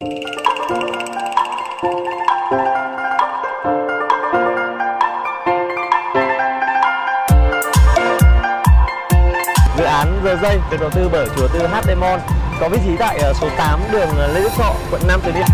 Dự án giờ dây được đầu tư bởi chủ đầu tư HD Demon có vị trí tại ờ, số 8 đường ờ, Lê Đức Thọ, quận Nam Từ Liêm.